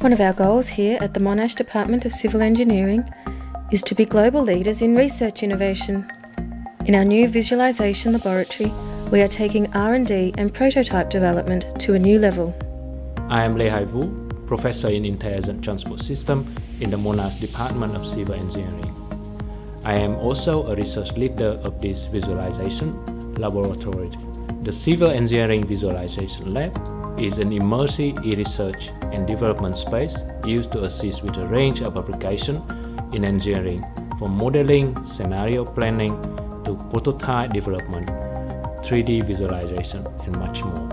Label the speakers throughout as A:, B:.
A: One of our goals here at the Monash Department of Civil Engineering is to be global leaders in research innovation. In our new visualization laboratory, we are taking R&D and prototype development to a new level.
B: I am Lê Hải Vũ, Professor in Intelligent Transport System in the Monash Department of Civil Engineering. I am also a research leader of this visualization laboratory. The Civil Engineering Visualization Lab is an immersive e-research and development space used to assist with a range of applications in engineering, from modeling, scenario planning, to prototype development, 3D visualization, and much more.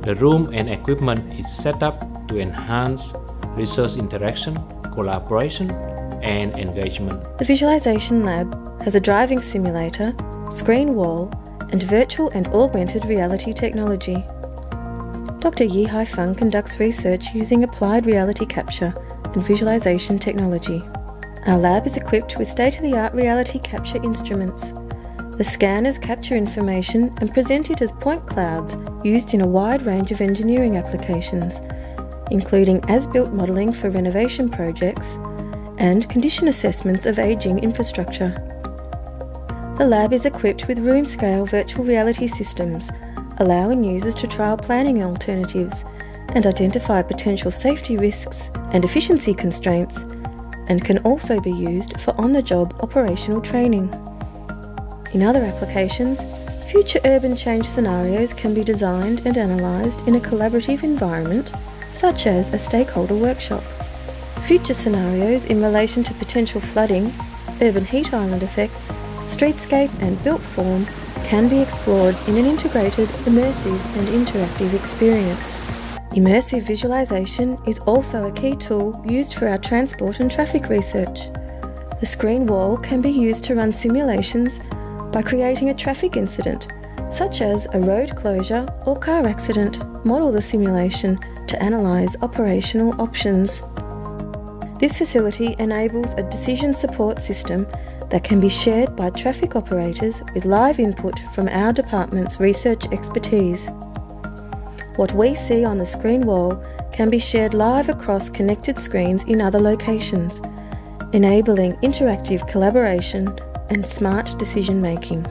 B: The room and equipment is set up to enhance research interaction, collaboration, and engagement.
A: The Visualization Lab has a driving simulator, screen wall, and virtual and augmented reality technology. Dr. Yihai Fang conducts research using applied reality capture and visualization technology. Our lab is equipped with state-of-the-art reality capture instruments. The scanners capture information and present it as point clouds used in a wide range of engineering applications, including as-built modelling for renovation projects and condition assessments of ageing infrastructure. The lab is equipped with room-scale virtual reality systems, allowing users to trial planning alternatives and identify potential safety risks and efficiency constraints and can also be used for on-the-job operational training. In other applications, future urban change scenarios can be designed and analysed in a collaborative environment, such as a stakeholder workshop. Future scenarios in relation to potential flooding, urban heat island effects, streetscape and built form can be explored in an integrated, immersive and interactive experience. Immersive visualization is also a key tool used for our transport and traffic research. The screen wall can be used to run simulations by creating a traffic incident, such as a road closure or car accident, model the simulation to analyse operational options. This facility enables a decision support system that can be shared by traffic operators with live input from our department's research expertise. What we see on the screen wall can be shared live across connected screens in other locations, enabling interactive collaboration and smart decision making.